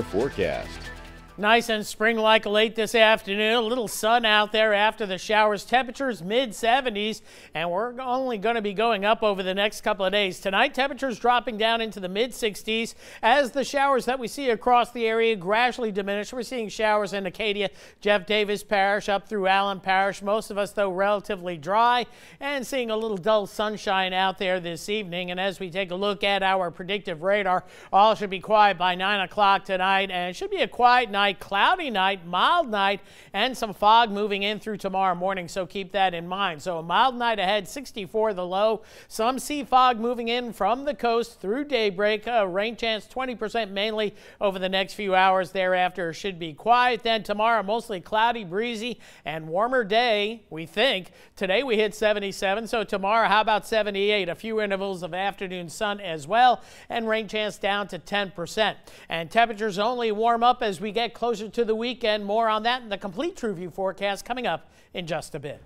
forecast. Nice and spring-like late this afternoon. A little sun out there after the showers. Temperatures mid 70s, and we're only going to be going up over the next couple of days. Tonight, temperatures dropping down into the mid 60s as the showers that we see across the area gradually diminish. We're seeing showers in Acadia, Jeff Davis Parish, up through Allen Parish. Most of us, though, relatively dry, and seeing a little dull sunshine out there this evening. And as we take a look at our predictive radar, all should be quiet by 9 o'clock tonight, and it should be a quiet night cloudy night, mild night, and some fog moving in through tomorrow morning. So keep that in mind. So a mild night ahead, 64 the low. Some sea fog moving in from the coast through daybreak. Uh, rain chance 20% mainly over the next few hours. Thereafter should be quiet. Then tomorrow, mostly cloudy, breezy, and warmer day, we think. Today we hit 77. So tomorrow, how about 78? A few intervals of afternoon sun as well, and rain chance down to 10%. And temperatures only warm up as we get closer to the weekend. More on that in the complete TrueView forecast coming up in just a bit.